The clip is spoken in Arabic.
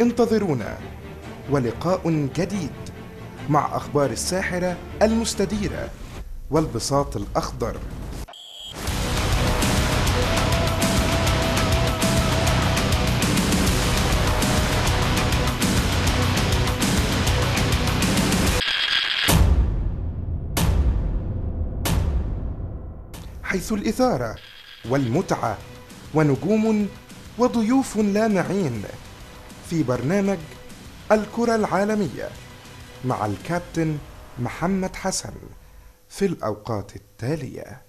انتظرونا. ولقاء جديد مع أخبار الساحرة المستديرة والبساط الأخضر. حيث الإثارة والمتعة ونجوم وضيوف لامعين في برنامج الكرة العالمية مع الكابتن محمد حسن في الأوقات التالية.